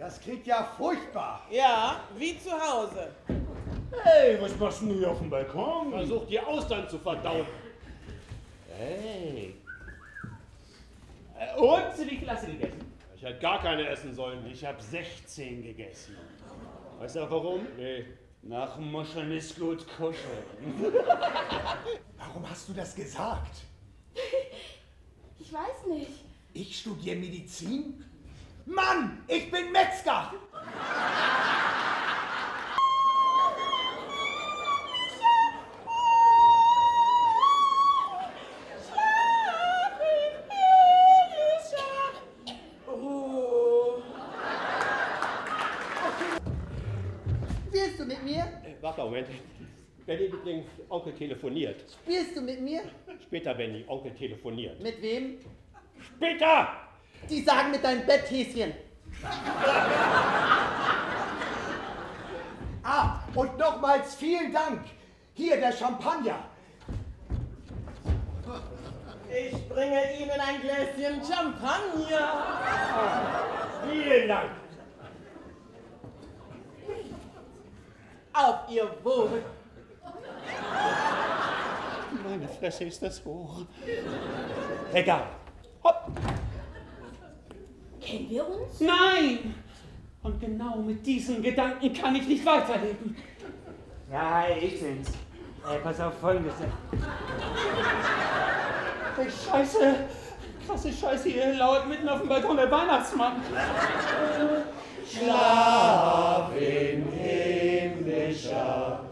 Das klingt ja furchtbar. Ja, wie zu Hause. Hey, was machst du hier auf dem Balkon? Versuch die Austern zu verdauen. Hey. Äh, Und wie viel hast du gegessen? Ich hätte gar keine essen sollen. Ich habe 16 gegessen. Weißt du auch warum? Nee, nach Muscheln ist gut kuscheln. Warum hast du das gesagt? Ich weiß nicht. Ich studiere Medizin? Mann, ich bin Metzger! Spielst du mit mir? Äh, Warte, Moment. Benny Liebling, Onkel telefoniert. Spielst du mit mir? Später, Benny, Onkel telefoniert. Mit wem? Später! Die sagen mit deinem Betthäschen. Ah, und nochmals vielen Dank. Hier der Champagner. Ich bringe Ihnen ein Gläschen Champagner. Vielen Dank! Auf Ihr Wohl. Meine Fresse ist das hoch. Egal. Kennen wir uns? Nein! Und genau mit diesen Gedanken kann ich nicht weiterleben. Ja, hi, ich bin's. Ey, pass auf folgendes. Ey, Scheiße! Krasse Scheiße, hier lauert mitten auf dem Balkon der Weihnachtsmann. Schlaf in himmlischer.